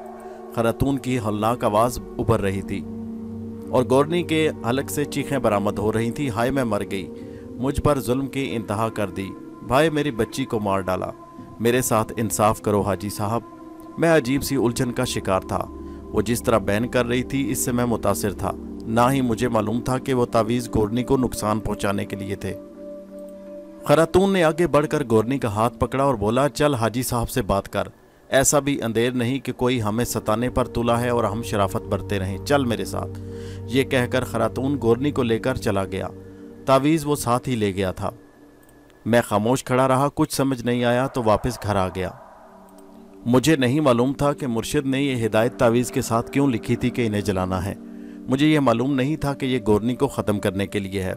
خراتون کی ہلناک آواز ابھر رہی تھی۔ اور گورنی کے حلق سے چیخیں برآمد ہو رہی تھی ہائے، میں مر گئی۔ مجھ پر ظلم کی انتہا کر دی۔ بھائی، میری بچی کو مار ڈالا۔ میرے ساتھ انصاف کرو، حاجی صاحب۔ میں عجیب سی الجھن کا شکار تھا۔ وہ جس طرح بین کر رہی تھی، اس سے میں متاثر تھا۔ نہ ہی مجھے معلوم تھا کہ وہ تعویز گورنی کو نقصان پہنچانے کے لیے تھے۔ خراتون نے آگے بڑھ کر گورنی کا ہاتھ پکڑا اور بولا، چل حاجی صاحب سے بات کر۔ ایسا بھی اندیر نہیں کہ کوئی ہمیں ستانے پر تلا ہے اور ہم شرافت برتے رہیں۔ چل میرے ساتھ۔ یہ کہہ کر خراتون گورنی کو لے کر چلا گیا۔ تعویز وہ ساتھ ہی لے گیا تھا۔ میں خاموش کھڑا رہا، کچھ سمجھ نہیں آیا تو واپس گھر آ گیا۔ مجھے نہیں معلوم تھا کہ مرشد نے یہ ہدایت تعویز کے ساتھ کیوں لکھی تھی کہ انہیں جلانا ہے۔ مجھے یہ معلوم نہیں تھا کہ یہ گورنی کو ختم کرنے کے لیے ہے۔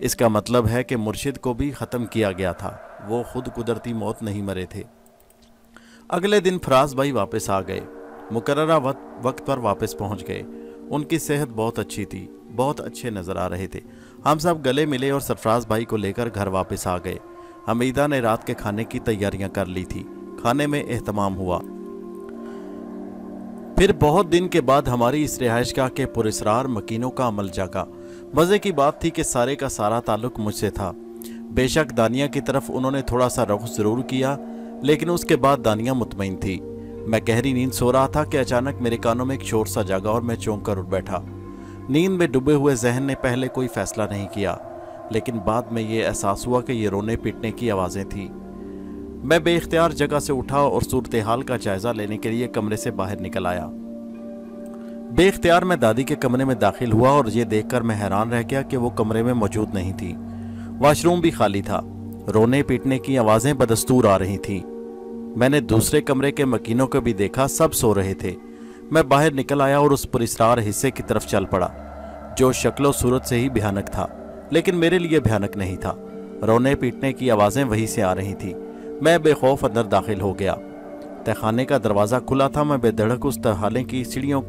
اس کا مطلب ہے کہ مرشد کو بھی ختم کیا گیا تھا۔ وہ خود قدرتی موت نہیں مرے تھے۔ اگلے دن فراز بھائی واپس آ گئے۔ مقررہ وقت پر واپس پہنچ گئے۔ ان کی صحت بہت اچھی تھی۔ بہت اچھے نظر آ رہے تھے۔ ہم سب گلے ملے اور سرفراز بھائی کو لے کر گھر واپس آ گئے۔ حمیدہ نے رات کے کھانے کی تیاریاں کر لی تھی۔ کھانے میں اہتمام ہوا۔ پھر بہت دن کے بعد ہماری اس رہائش گاہ کے پرسرار مکینوں کا عمل جاگا۔ مزے کی بات تھی کہ سارے کا سارا تعلق مجھ سے تھا۔ بے شک دانیہ کی طرف انہوں نے تھوڑا سا رخ ضرور کیا، لیکن اس کے بعد دانیہ مطمئن تھی۔ میں گہری نیند سو رہا تھا کہ اچانک میرے کانوں میں ایک شور سا جاگا اور میں چونک کر اٹھ بیٹھا۔ نیند میں ڈبے ہوئے ذہن نے پہلے کوئی فیصلہ نہیں کیا، لیکن بعد میں یہ احساس ہوا کہ یہ رونے پیٹنے کی آوازیں تھیں۔ میں بے اختیار جگہ سے اٹھا اور صورتحال کا جائزہ لینے کے لیے کمرے سے باہر نکل آیا۔ بے اختیار میں دادی کے کمرے میں داخل ہوا اور یہ دیکھ کر میں حیران رہ گیا کہ وہ کمرے میں موجود نہیں تھی۔ واش روم بھی خالی تھا۔ رونے پیٹنے کی آوازیں بدستور آ رہی تھیں۔ میں نے دوسرے کمرے کے مکینوں کو بھی دیکھا، سب سو رہے تھے۔ میں باہر نکل آیا اور اس پرسرار حصے کی طرف چل پڑا، جو شکل و صورت سے ہی بھیانک تھا، لیکن میرے لیے بھیانک نہیں تھا۔ رونے پیٹنے کی آوازیں وہی سے آ رہی تھی میں بے خوف اندر داخل ہو گیا۔ تہخانے کا دروازہ کھلا تھا، میں بے دھڑک اس تہالے کی سیڑھیوں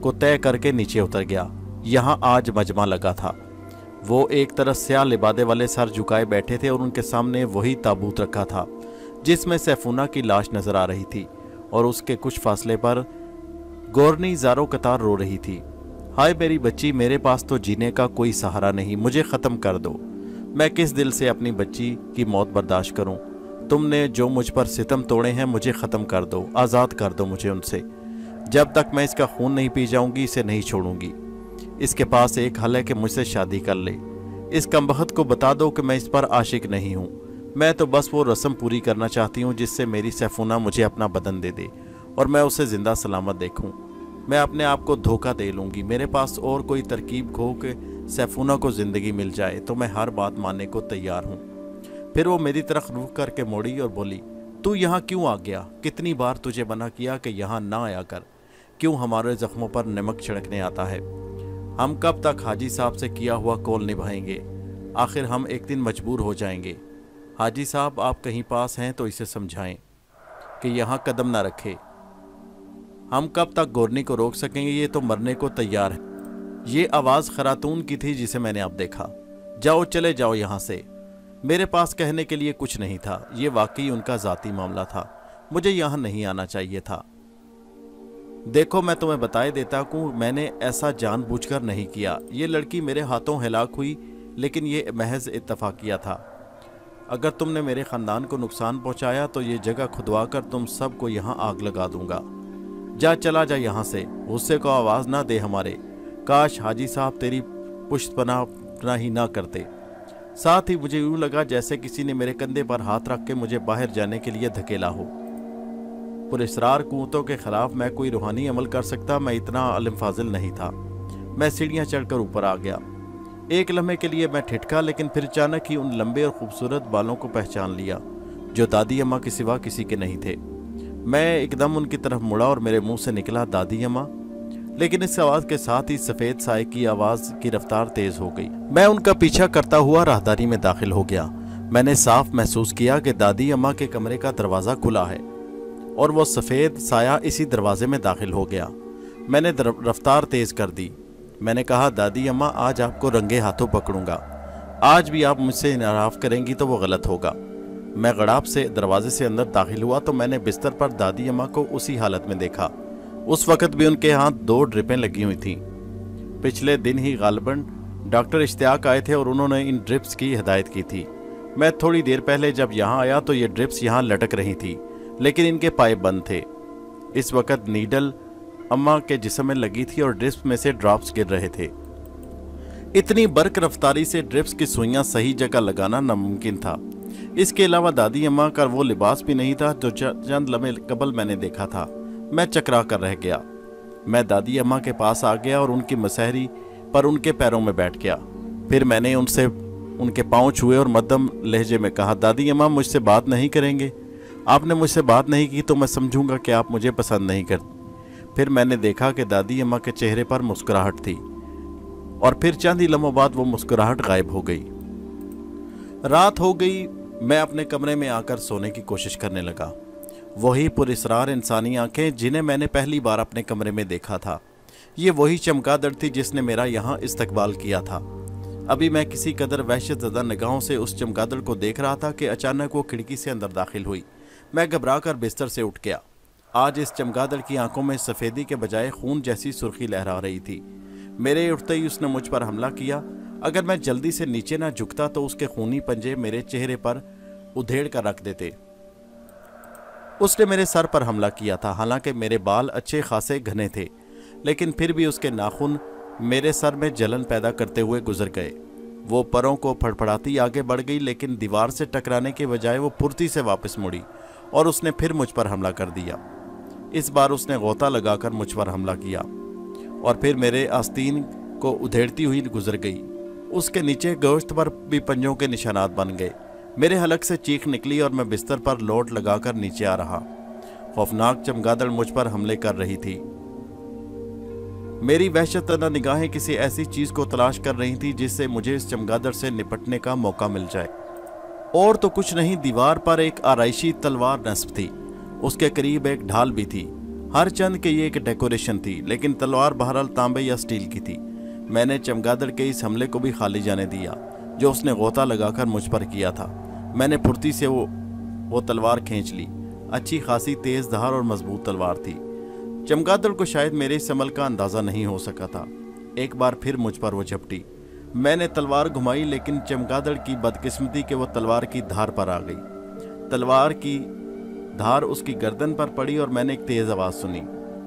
کو طے کر کے نیچے اتر گیا۔ یہاں آج مجمع لگا تھا۔ وہ ایک طرح سیاہ لبادے والے سر جھکائے بیٹھے تھے اور ان کے سامنے وہی تابوت رکھا تھا، جس میں سیفونہ کی لاش نظر آ رہی تھی اور اس کے کچھ فاصلے پر گورنی زارو قطار رو رہی تھی۔ ہائے میری بچی، میرے پاس تو جینے کا کوئی سہارا نہیں، مجھے ختم کر دو۔ میں کس دل سے اپنی بچی کی موت برداشت کروں؟ تم نے جو مجھ پر ستم توڑے ہیں، مجھے ختم کر دو، آزاد کر دو مجھے ان سے۔ جب تک میں اس کا خون نہیں پی جاؤں گی، اسے نہیں چھوڑوں گی۔ اس کے پاس ایک حل ہے کہ مجھ سے شادی کر لے۔ اس کمبخت کو بتا دو کہ میں اس پر عاشق نہیں ہوں۔ میں تو بس وہ رسم پوری کرنا چاہتی ہوں جس سے میری سیفونہ مجھے اپنا بدن دے دے اور میں اسے زندہ سلامت دیکھوں۔ میں اپنے آپ کو دھوکہ دے لوں گی۔ میرے پاس اور کوئی ترکیب کھو کہ سیفونہ کو زندگی مل جائے تو میں ہر بات ماننے کو تیار ہوں۔ پھر وہ میری طرف روح کر کے موڑی اور بولی، تو یہاں کیوں آ گیا؟ کتنی بار تجھے بنا کیا کہ یہاں نہ آیا کر؟ کیوں ہمارے زخموں پر نمک چھڑکنے آتا ہے؟ ہم کب تک حاجی صاحب سے کیا ہوا کول نبھائیں گے؟ آخر ہم ایک دن مجبور ہو جائیں گے۔ حاجی صاحب، آپ کہیں پاس ہیں تو اسے سمجھائیں کہ یہاں قدم نہ رکھے۔ ہم کب تک گورنی کو روک سکیں گے؟ یہ تو مرنے کو تیار ہے۔ یہ آواز خراتون کی تھی جسے میں نے اب دیکھا۔ جاؤ، چلے جاؤ یہاں سے۔ میرے پاس کہنے کے لیے کچھ نہیں تھا۔ یہ واقعی ان کا ذاتی معاملہ تھا۔ مجھے یہاں نہیں آنا چاہیے تھا۔ دیکھو، میں تمہیں بتائے دیتا ہوں، میں نے ایسا جان بوجھ کر نہیں کیا۔ یہ لڑکی میرے ہاتھوں ہلاک ہوئی، لیکن یہ محض اتفاقیہ تھا۔ اگر تم نے میرے خاندان کو نقصان پہنچایا، تو یہ جگہ کھدوا کر تم سب کو یہاں آگ لگا دوں گا۔ جا، چلا جا یہاں سے۔ غصے کو آواز نہ دے ہمارے۔ کاش حاجی صاحب تیری پشت پناہ ہی نہ کرتے۔ ساتھ ہی مجھے یوں لگا جیسے کسی نے میرے کندھے پر ہاتھ رکھ کے مجھے باہر جانے کے لیے دھکیلا ہو۔ پر اسرار قوتوں کے خلاف میں کوئی روحانی عمل کر سکتا، میں اتنا علم فاضل نہیں تھا۔ میں سیڑھیاں چڑھ کر اوپر آ گیا۔ ایک لمحے کے لیے میں ٹھٹکا، لیکن پھر اچانک ہی ان لمبے اور خوبصورت بالوں کو پہچان لیا، جو دادی اماں کے سوا کسی کے نہیں تھے۔ میں ایک دم ان کی طرف مڑا اور میرے منہ سے نکلا، دادی اماں لیکن اس آواز کے ساتھ ہی سفید سائے کی آواز کی رفتار تیز ہو گئی۔ میں ان کا پیچھا کرتا ہوا راہداری میں داخل ہو گیا۔ میں نے صاف محسوس کیا کہ دادی اماں کے کمرے کا دروازہ کھلا ہے۔ اور وہ سفید سایہ اسی دروازے میں داخل ہو گیا۔ میں نے رفتار تیز کر دی۔ میں نے کہا، دادی، اماں، آج آپ کو رنگے ہاتھوں پکڑوں گا۔ آج بھی آپ مجھ سے انعراف کریں گی تو وہ غلط ہوگا۔ میں غڑاب سے دروازے سے اندر داخل ہوا تو میں نے بستر پر دادی، اماں کو اسی حالت میں دیکھا۔ اس وقت بھی ان کے ہاتھ دو ڈرپیں لگی ہوئی تھیں۔ پچھلے دن ہی غالباً ڈاکٹر اشتیاق آئے تھے اور انہوں نے ان ڈرپس کی ہدایت کی تھی۔ میں تھوڑی دیر پہلے جب یہاں آیا تو یہ ڈرپس یہاں لٹک رہی تھی۔ لیکن ان کے پائے بند تھے۔ اس وقت نیڈل اماں کے جسم میں لگی تھی اور ڈرپس میں سے ڈراپس گر رہے تھے۔ اتنی برق رفتاری سے ڈرپس کی سوئیاں صحیح جگہ لگانا ناممکن تھا۔ اس کے علاوہ دادی اماں کا وہ لباس بھی نہیں تھا جو چند لمحے قبل میں نے دیکھا تھا۔ میں چکرا کر رہ گیا۔ میں دادی اماں کے پاس آ گیا اور ان کی مسحری پر ان کے پیروں میں بیٹھ گیا۔ پھر میں نے ان سے ان کے پاؤں چھوئے اور مدم لہجے میں کہا، دادی اماں مجھ سے بات نہیں کریں گے؟ آپ نے مجھ سے بات نہیں کی تو میں سمجھوں گا کہ آپ مجھے پسند نہیں کرتے پھر میں نے دیکھا کہ دادی اماں کے چہرے پر مسکراہٹ تھی اور پھر چند ہی لمحوں بعد وہ مسکراہٹ غائب ہو گئی۔ رات ہو گئی، میں اپنے کمرے میں آ کر سونے کی کوشش کرنے لگا۔ وہی پر اسرار انسانی آنکھیں جنہیں میں نے پہلی بار اپنے کمرے میں دیکھا تھا۔ یہ وہی چمکادڑ تھی جس نے میرا یہاں استقبال کیا تھا۔ ابھی میں کسی قدر وحشت زدہ نگاہوں سے اس چمکادڑ کو دیکھ رہا تھا کہ اچانک وہ کھڑکی سے اندر داخل ہوئی۔ میں گھبرا کر بستر سے اٹھ گیا۔ آج اس چمکادڑ کی آنکھوں میں سفیدی کے بجائے خون جیسی سرخی لہرا رہی تھی۔ میرے اٹھتے ہی اس نے مجھ پر حملہ کیا۔ اگر میں جلدی سے نیچے نہ جھکتا تو اس کے خونی پنجے میرے چہرے پر ادھیڑ کر رکھ دیتے۔ اس نے میرے سر پر حملہ کیا تھا، حالانکہ میرے بال اچھے خاصے گھنے تھے، لیکن پھر بھی اس کے ناخن میرے سر میں جلن پیدا کرتے ہوئے گزر گئے۔ وہ پروں کو پھڑ آگے بڑھ گئی، لیکن دیوار سے ٹکرانے کے بجائے وہ پھرتی سے واپس مڑی۔ اور اس نے پھر مجھ پر حملہ کر دیا۔ اس بار اس نے غوطہ لگا کر مجھ پر حملہ کیا اور پھر میرے آستین کو ادھیڑتی ہوئی گزر گئی۔ اس کے نیچے گوشت پر بھی پنجوں کے نشانات بن گئے۔ میرے حلق سے چیخ نکلی اور میں بستر پر لوٹ لگا کر نیچے آ رہا۔ خوفناک چمگادڑ مجھ پر حملے کر رہی تھی۔ میری وحشت نگاہیں کسی ایسی چیز کو تلاش کر رہی تھی جس سے مجھے اس چمگادڑ سے نپٹنے کا موقع مل جائے۔ اور تو کچھ نہیں، دیوار پر ایک آرائشی تلوار نصب تھی۔ اس کے قریب ایک ڈھال بھی تھی۔ ہر چند کے یہ ایک ڈیکوریشن تھی، لیکن تلوار بہرحال تانبے یا سٹیل کی تھی۔ میں نے چمگادڑ کے اس حملے کو بھی خالی جانے دیا، جو اس نے غوطہ لگا کر مجھ پر کیا تھا۔ میں نے پھرتی سے وہ وہ تلوار کھینچ لی۔ اچھی خاصی تیز دھار اور مضبوط تلوار تھی۔ چمگادڑ کو شاید میرے اس عمل کا اندازہ نہیں ہو سکا تھا۔ ایک بار پھر مجھ پر وہ جھپٹی۔ میں نے تلوار گھمائی لیکن چمگادڑ کی بدقسمتی کہ وہ تلوار کی دھار پر آ گئی۔ تلوار کی دھار اس کی گردن پر پڑی اور میں نے ایک تیز آواز سنی۔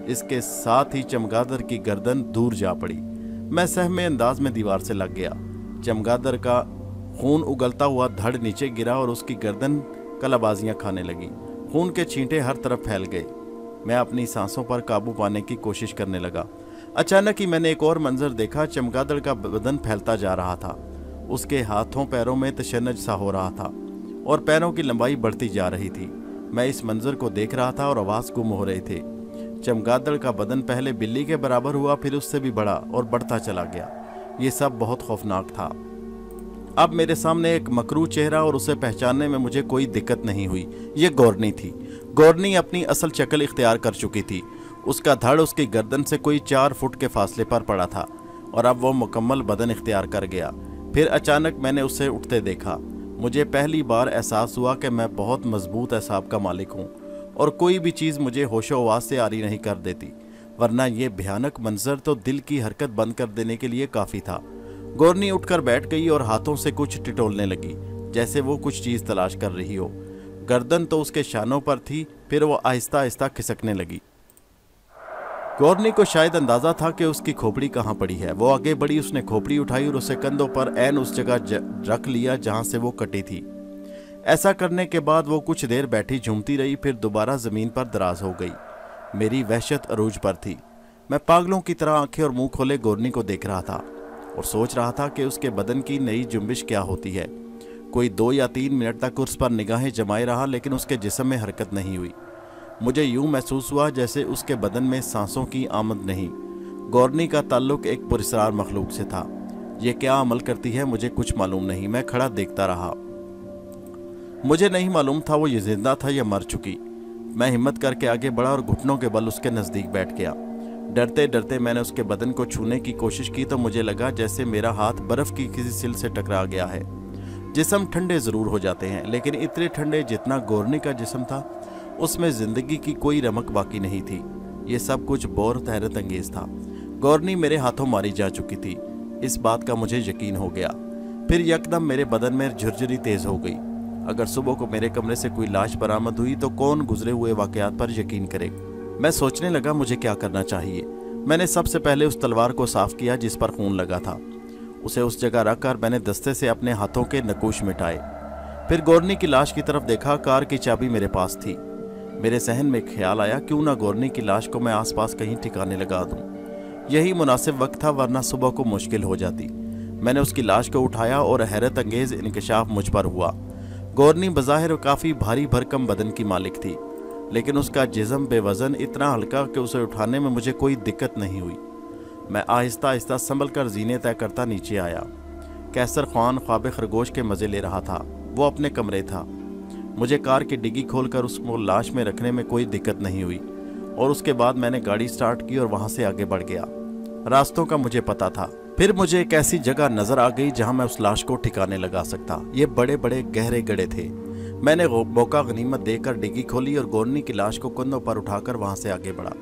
اس کے ساتھ ہی چمگادڑ کی گردن دور جا پڑی۔ میں سہمے انداز میں دیوار سے لگ گیا۔ چمگادڑ کا خون اگلتا ہوا دھڑ نیچے گرا اور اس کی گردن کلابازیاں کھانے لگی۔ خون کے چھینٹے ہر طرف پھیل گئے۔ میں اپنی سانسوں پر قابو پانے کی کوشش کرنے لگا۔ اچانک ہی میں نے ایک اور منظر دیکھا، چمگادڑ کا بدن پھیلتا جا رہا تھا۔ اس کے ہاتھوں پیروں میں تشنج سا ہو رہا تھا اور پیروں کی لمبائی بڑھتی جا رہی تھی۔ میں اس منظر کو دیکھ رہا تھا اور آواز گم ہو رہے تھے چمگادڑ کا بدن پہلے بلی کے برابر ہوا، پھر اس سے بھی بڑا اور بڑھتا چلا گیا۔ یہ سب بہت خوفناک تھا۔ اب میرے سامنے ایک مکرو چہرہ اور اسے پہچاننے میں مجھے کوئی دقت نہیں ہوئی۔ یہ گورنی تھی۔ گورنی اپنی اصل شکل اختیار کر چکی تھی۔ اس کا دھڑ اس کی گردن سے کوئی چار فٹ کے فاصلے پر پڑا تھا اور اب وہ مکمل بدن اختیار کر گیا۔ پھر اچانک میں نے اسے اٹھتے دیکھا۔ مجھے پہلی بار احساس ہوا کہ میں بہت مضبوط احساب کا مالک ہوں اور کوئی بھی چیز مجھے ہوش و آواز سے آری نہیں کر دیتی، ورنہ یہ بھیانک منظر تو دل کی حرکت بند کر دینے کے لیے کافی تھا۔ گورنی اٹھ کر بیٹھ گئی اور ہاتھوں سے کچھ ٹٹولنے لگی، جیسے وہ کچھ چیز تلاش کر رہی ہو۔ گردن تو اس کے شانوں پر تھی، پھر وہ آہستہ آہستہ کھسکنے لگی۔ گورنی کو شاید اندازہ تھا کہ اس کی کھوپڑی کہاں پڑی ہے۔ وہ آگے بڑی اس نے کھوپڑی اٹھائی اور اسے کندھوں پر این اس جگہ رکھ لیا جہاں سے وہ کٹی تھی۔ ایسا کرنے کے بعد وہ کچھ دیر بیٹھی، جھومتی رہی، پھر دوبارہ زمین پر دراز ہو گئی۔ میری وحشت عروج پر تھی۔ میں پاگلوں کی طرح آنکھیں اور منہ کھولے گورنی کو دیکھ رہا تھا اور سوچ رہا تھا کہ اس کے بدن کی نئی جنبش کیا ہوتی ہے۔ کوئی دو یا تین منٹ تک اس پر نگاہیں جمائے رہا، لیکن اس کے جسم میں حرکت نہیں ہوئی۔ مجھے یوں محسوس ہوا جیسے اس کے بدن میں سانسوں کی آمد نہیں۔ گورنی کا تعلق ایک پرسرار مخلوق سے تھا۔ یہ کیا عمل کرتی ہے مجھے کچھ معلوم نہیں، میں کھڑا دیکھتا رہا۔ مجھے نہیں معلوم تھا وہ یہ زندہ تھا یا مر چکی۔ میں ہمت کر کے آگے بڑھا اور گھٹنوں کے بل اس کے نزدیک بیٹھ گیا۔ ڈرتے ڈرتے میں نے اس کے بدن کو چھونے کی کوشش کی تو مجھے لگا جیسے میرا ہاتھ برف کی کسی سل سے ٹکرا گیا ہے۔ جسم ٹھنڈے ضرور ہو جاتے ہیں، لیکن اتنے ٹھنڈے جتنا گورنی کا جسم تھا اس میں زندگی کی کوئی رمک باقی نہیں تھی۔ یہ سب کچھ بور حیرت انگیز تھا۔ گورنی میرے ہاتھوں ماری جا چکی تھی۔ اس بات کا مجھے یقین ہو گیا۔ پھر یکدم میرے بدن میں جھرجری تیز ہو گئی۔ اگر صبح کو میرے کمرے سے کوئی لاش برآمد ہوئی تو کون گزرے ہوئے واقعات پر یقین کرے؟ میں سوچنے لگا، مجھے کیا کرنا چاہیے؟ میں نے سب سے پہلے اس تلوار کو صاف کیا جس پر خون لگا تھا۔ اسے اس جگہ رکھ کر میں نے دستے سے اپنے ہاتھوں کے نکوش مٹائے۔ پھر گورنی کی لاش کی طرف دیکھا، کار کی چابی میرے پاس تھی۔ میرے ذہن میں خیال آیا کیوں نہ گورنی کی لاش کو میں آس پاس کہیں ٹھکانے لگا دوں۔ یہی مناسب وقت تھا ورنہ صبح کو مشکل ہو جاتی۔ میں نے اس کی لاش کو اٹھایا اور حیرت انگیز انکشاف مجھ پر ہوا۔ گورنی بظاہر کافی بھاری بھرکم بدن کی مالک تھی، لیکن اس کا جزم بے وزن اتنا ہلکا کہ اسے اٹھانے میں مجھے کوئی دقت نہیں ہوئی۔ میں آہستہ آہستہ سنبھل کر زینے طے کرتا نیچے آیا۔ کیسر خوان خواب خرگوش کے مزے لے رہا تھا۔ وہ اپنے کمرے تھا۔ مجھے کار کی ڈگی کھول کر اس کو لاش میں رکھنے میں کوئی دقت نہیں ہوئی اور اس کے بعد میں نے گاڑی سٹارٹ کی اور وہاں سے آگے بڑھ گیا۔ راستوں کا مجھے پتا تھا۔ پھر مجھے ایک ایسی جگہ نظر آ گئی جہاں میں اس لاش کو ٹھکانے لگا سکتا۔ یہ بڑے بڑے گہرے گڑے تھے۔ میں نے موقع غنیمت دے کر ڈگی کھولی اور گورنی کی لاش کو کندھوں پر اٹھا کر وہاں سے آگے بڑھا۔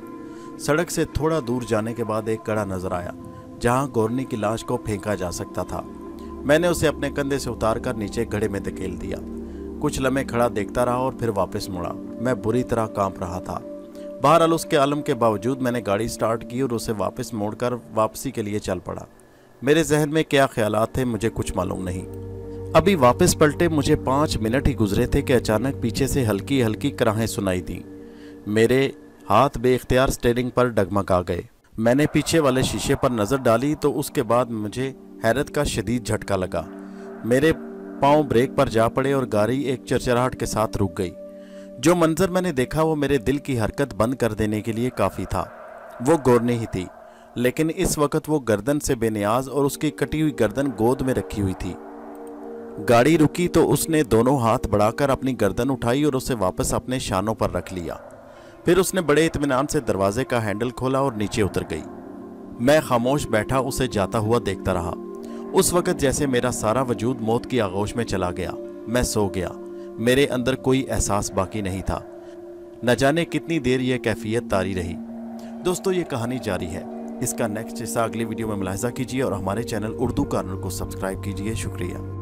سڑک سے تھوڑا دور جانے کے بعد ایک کڑا نظر آیا جہاں گورنی کی لاش کو پھینکا جا سکتا تھا۔ میں نے اسے اپنے کندھے سے اتار کر نیچے گھڑے میں دکیل دیا۔ کچھ لمحے کھڑا دیکھتا رہا اور پھر واپس مڑا۔ میں بری طرح کانپ رہا تھا۔ بہرحال اس کے عالم کے باوجود میں نے گاڑی سٹارٹ کی اور اسے واپس موڑ کر واپسی کے لیے چل پڑا۔ میرے ذہن میں کیا خیالات تھے مجھے کچھ معلوم نہیں۔ ابھی واپس پلٹے مجھے پانچ منٹ ہی گزرے تھے کہ اچانک پیچھے سے ہلکی ہلکی کراہیں سنائی دی میرے ہاتھ بے اختیار سٹیرنگ پر ڈگمگ آ گئے۔ میں نے پیچھے والے شیشے پر نظر ڈالی تو اس کے بعد مجھے حیرت کا شدید جھٹکا لگا۔ میرے پاؤں بریک پر جا پڑے اور گاڑی ایک چرچراہٹ کے ساتھ رک گئی۔ جو منظر میں نے دیکھا وہ میرے دل کی حرکت بند کر دینے کے لیے کافی تھا۔ وہ گورنے ہی تھی، لیکن اس وقت وہ گردن سے بے نیاز اور اس کی کٹی ہوئی گردن گود میں رکھی ہوئی تھی۔ گاڑی رکی تو اس نے دونوں ہاتھ بڑھا کر اپنی گردن اٹھائی اور اسے واپس اپنے شانوں پر رکھ لیا۔ پھر اس نے بڑے اطمینان سے دروازے کا ہینڈل کھولا اور نیچے اتر گئی۔ میں خاموش بیٹھا، اسے جاتا ہوا دیکھتا رہا۔ اس وقت جیسے میرا سارا وجود موت کی آغوش میں چلا گیا، میں سو گیا۔ میرے اندر کوئی احساس باقی نہیں تھا۔ نہ جانے کتنی دیر یہ کیفیت تاری رہی۔ دوستو، یہ کہانی جاری ہے۔ اس کا نیکسٹ حصہ اگلی ویڈیو میں ملاحظہ کیجیے اور ہمارے چینل اردو کارنر کو سبسکرائب کیجیے۔ شکریہ۔